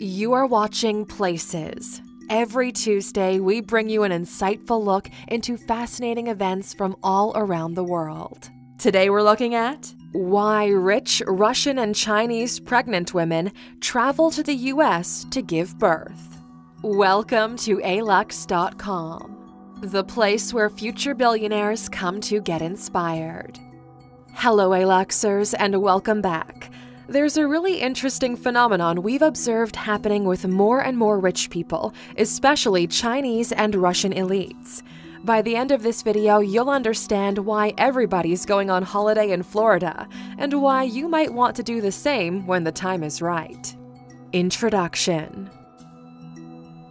You are watching Places. Every Tuesday, we bring you an insightful look into fascinating events from all around the world. Today, we're looking at why rich Russian and Chinese pregnant women travel to the US to give birth. Welcome to alux.com, the place where future billionaires come to get inspired. Hello, Aluxers, and welcome back. There's a really interesting phenomenon we've observed happening with more and more rich people, especially Chinese and Russian elites. By the end of this video, you'll understand why everybody's going on holiday in Florida, and why you might want to do the same when the time is right. Introduction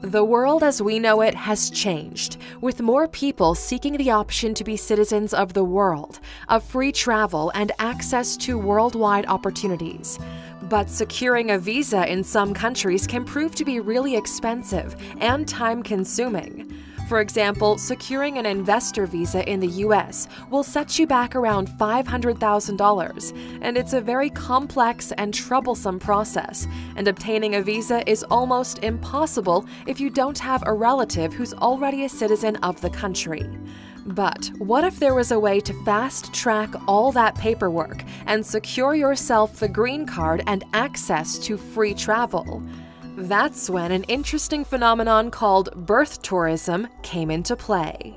the world as we know it has changed, with more people seeking the option to be citizens of the world, of free travel, and access to worldwide opportunities. But securing a visa in some countries can prove to be really expensive and time consuming. For example, securing an investor visa in the US will set you back around $500,000, and it's a very complex and troublesome process, and obtaining a visa is almost impossible if you don't have a relative who's already a citizen of the country. But what if there was a way to fast track all that paperwork and secure yourself the green card and access to free travel? That's when an interesting phenomenon called birth tourism came into play.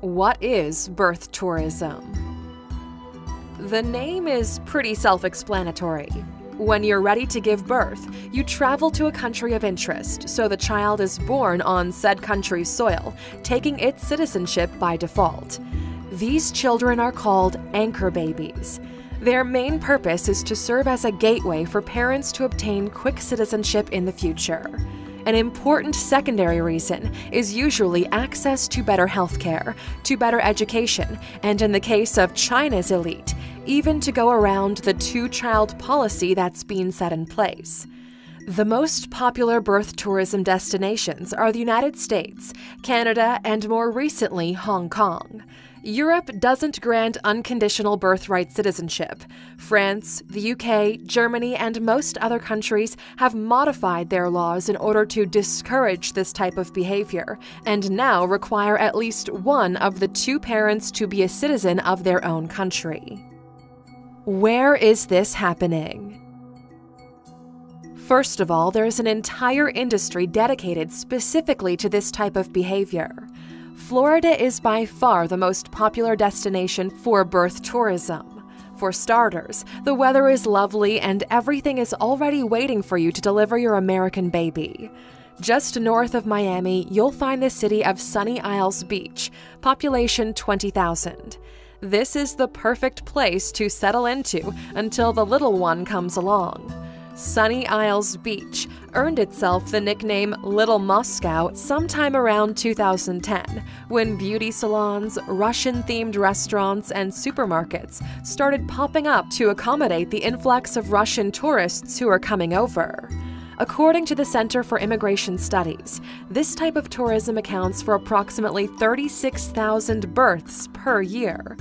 What is birth tourism? The name is pretty self explanatory. When you're ready to give birth, you travel to a country of interest so the child is born on said country's soil, taking its citizenship by default. These children are called anchor babies. Their main purpose is to serve as a gateway for parents to obtain quick citizenship in the future. An important secondary reason is usually access to better healthcare, to better education, and in the case of China's elite, even to go around the two child policy that's been set in place. The most popular birth tourism destinations are the United States, Canada, and more recently, Hong Kong. Europe doesn't grant unconditional birthright citizenship. France, the UK, Germany, and most other countries have modified their laws in order to discourage this type of behavior, and now require at least one of the two parents to be a citizen of their own country. Where is this happening? First of all, there's an entire industry dedicated specifically to this type of behavior. Florida is by far the most popular destination for birth tourism. For starters, the weather is lovely and everything is already waiting for you to deliver your American baby. Just north of Miami, you'll find the city of Sunny Isles Beach, population 20,000. This is the perfect place to settle into until the little one comes along. Sunny Isles Beach earned itself the nickname Little Moscow sometime around 2010 when beauty salons, Russian themed restaurants, and supermarkets started popping up to accommodate the influx of Russian tourists who are coming over. According to the Center for Immigration Studies, this type of tourism accounts for approximately 36,000 births per year.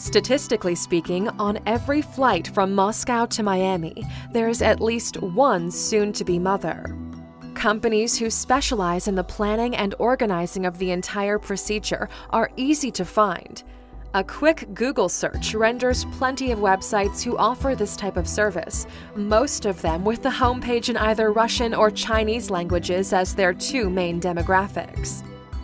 Statistically speaking, on every flight from Moscow to Miami, there's at least one soon to be mother. Companies who specialize in the planning and organizing of the entire procedure are easy to find. A quick Google search renders plenty of websites who offer this type of service, most of them with the homepage in either Russian or Chinese languages as their two main demographics.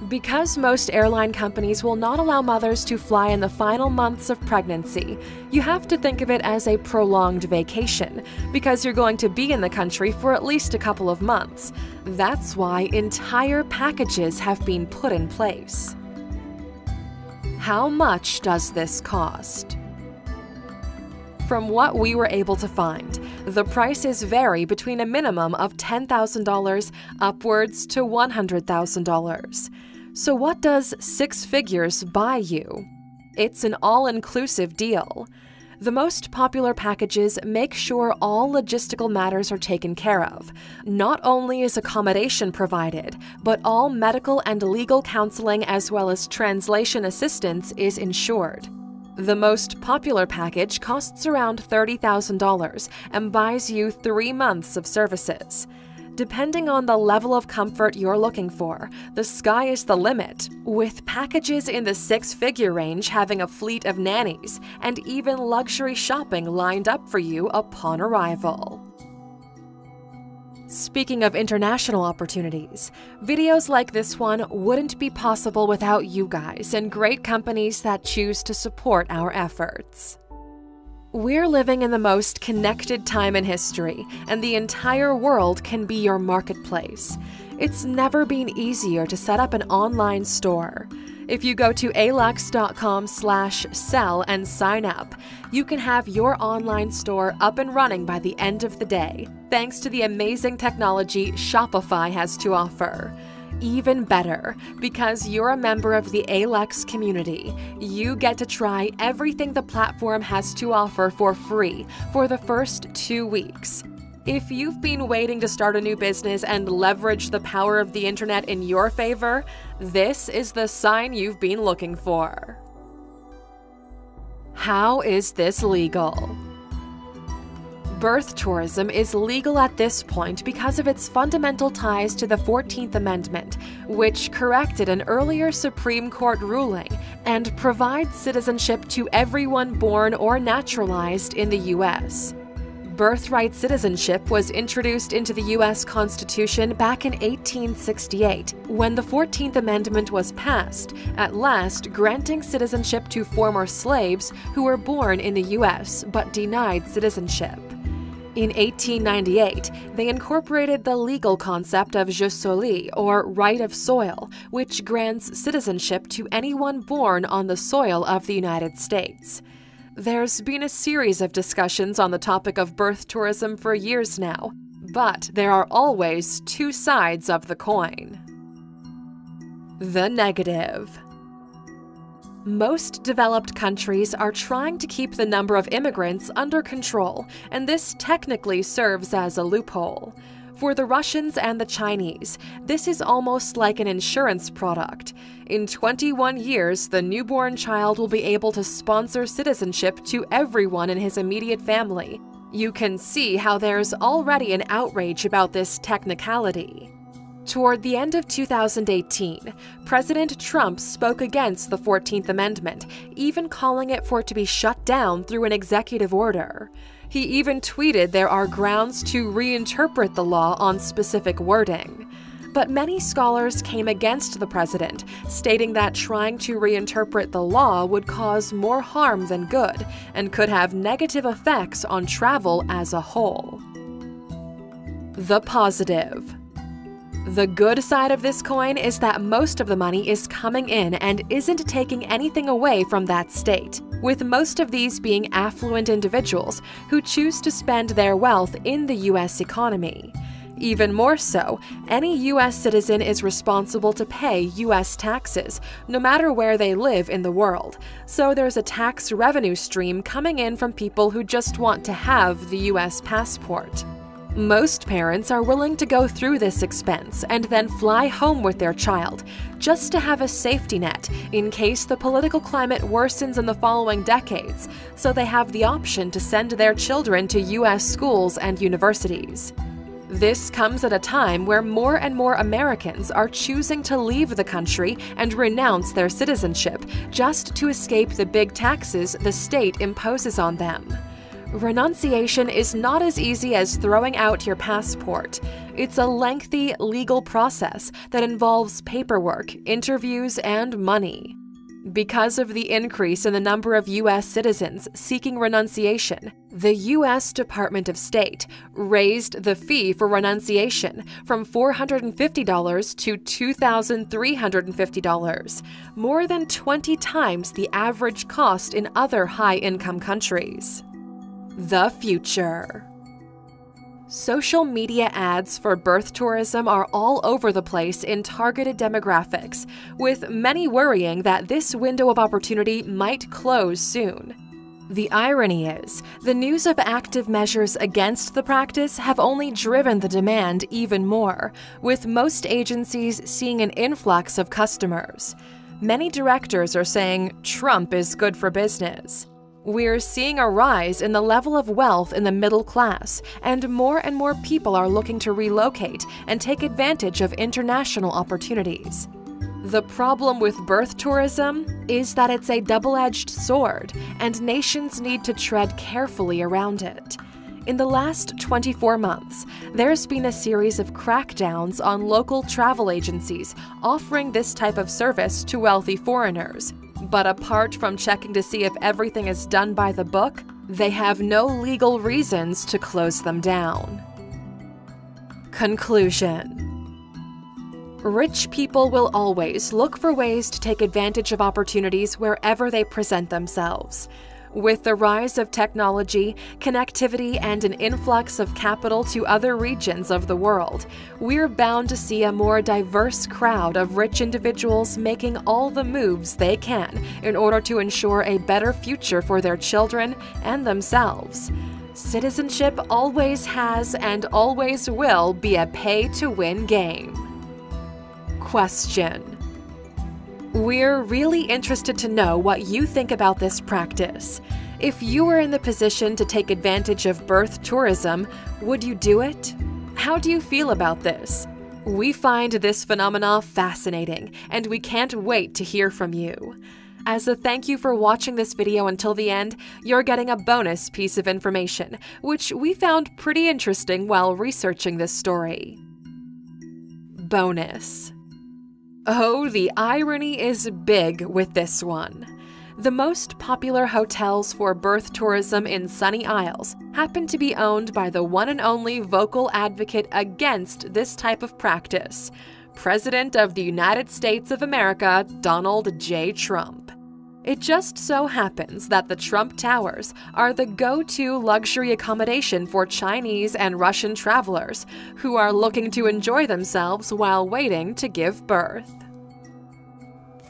Because most airline companies will not allow mothers to fly in the final months of pregnancy, you have to think of it as a prolonged vacation, because you're going to be in the country for at least a couple of months. That's why entire packages have been put in place. How much does this cost? From what we were able to find, the prices vary between a minimum of $10,000 upwards to $100,000. So, what does six figures buy you? It's an all inclusive deal. The most popular packages make sure all logistical matters are taken care of. Not only is accommodation provided, but all medical and legal counseling as well as translation assistance is ensured. The most popular package costs around $30,000 and buys you three months of services. Depending on the level of comfort you're looking for, the sky is the limit, with packages in the six figure range having a fleet of nannies and even luxury shopping lined up for you upon arrival. Speaking of international opportunities, videos like this one wouldn't be possible without you guys and great companies that choose to support our efforts. We're living in the most connected time in history, and the entire world can be your marketplace. It's never been easier to set up an online store. If you go to alux.com slash sell and sign up, you can have your online store up and running by the end of the day, thanks to the amazing technology Shopify has to offer. Even better, because you're a member of the Alux community, you get to try everything the platform has to offer for free for the first two weeks. If you've been waiting to start a new business and leverage the power of the internet in your favor, this is the sign you've been looking for. How is this legal? Birth tourism is legal at this point because of its fundamental ties to the 14th Amendment, which corrected an earlier Supreme Court ruling and provides citizenship to everyone born or naturalized in the U.S birthright citizenship was introduced into the U.S. Constitution back in 1868 when the 14th Amendment was passed, at last granting citizenship to former slaves who were born in the U.S. but denied citizenship. In 1898, they incorporated the legal concept of jus soli, or right of soil, which grants citizenship to anyone born on the soil of the United States. There's been a series of discussions on the topic of birth tourism for years now, but there are always two sides of the coin. The negative. Most developed countries are trying to keep the number of immigrants under control, and this technically serves as a loophole. For the Russians and the Chinese, this is almost like an insurance product. In 21 years, the newborn child will be able to sponsor citizenship to everyone in his immediate family. You can see how there's already an outrage about this technicality. Toward the end of 2018, President Trump spoke against the 14th Amendment, even calling it for it to be shut down through an executive order. He even tweeted there are grounds to reinterpret the law on specific wording. But many scholars came against the president, stating that trying to reinterpret the law would cause more harm than good and could have negative effects on travel as a whole. The positive. The good side of this coin is that most of the money is coming in and isn't taking anything away from that state, with most of these being affluent individuals who choose to spend their wealth in the U.S. economy. Even more so, any U.S. citizen is responsible to pay U.S. taxes, no matter where they live in the world. So there's a tax revenue stream coming in from people who just want to have the U.S. passport. Most parents are willing to go through this expense and then fly home with their child, just to have a safety net in case the political climate worsens in the following decades, so they have the option to send their children to U.S. schools and universities. This comes at a time where more and more Americans are choosing to leave the country and renounce their citizenship just to escape the big taxes the state imposes on them. Renunciation is not as easy as throwing out your passport. It's a lengthy legal process that involves paperwork, interviews, and money. Because of the increase in the number of U.S. citizens seeking renunciation, the U.S. Department of State raised the fee for renunciation from $450 to $2,350, more than 20 times the average cost in other high income countries. The future. Social media ads for birth tourism are all over the place in targeted demographics, with many worrying that this window of opportunity might close soon. The irony is, the news of active measures against the practice have only driven the demand even more, with most agencies seeing an influx of customers. Many directors are saying Trump is good for business. We're seeing a rise in the level of wealth in the middle class, and more and more people are looking to relocate and take advantage of international opportunities. The problem with birth tourism is that it's a double edged sword, and nations need to tread carefully around it. In the last 24 months, there's been a series of crackdowns on local travel agencies offering this type of service to wealthy foreigners. But apart from checking to see if everything is done by the book, they have no legal reasons to close them down. Conclusion Rich people will always look for ways to take advantage of opportunities wherever they present themselves. With the rise of technology, connectivity, and an influx of capital to other regions of the world, we're bound to see a more diverse crowd of rich individuals making all the moves they can in order to ensure a better future for their children and themselves. Citizenship always has and always will be a pay to win game. Question we're really interested to know what you think about this practice. If you were in the position to take advantage of birth tourism, would you do it? How do you feel about this? We find this phenomena fascinating, and we can't wait to hear from you. As a thank you for watching this video until the end, you're getting a bonus piece of information, which we found pretty interesting while researching this story. Bonus Oh, the irony is big with this one. The most popular hotels for birth tourism in Sunny Isles happen to be owned by the one and only vocal advocate against this type of practice, President of the United States of America, Donald J. Trump. It just so happens that the Trump Towers are the go to luxury accommodation for Chinese and Russian travelers who are looking to enjoy themselves while waiting to give birth.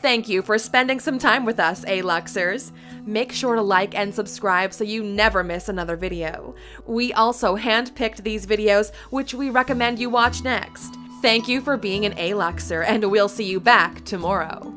Thank you for spending some time with us, Aluxers. Make sure to like and subscribe so you never miss another video. We also handpicked these videos, which we recommend you watch next. Thank you for being an Aluxer, and we'll see you back tomorrow.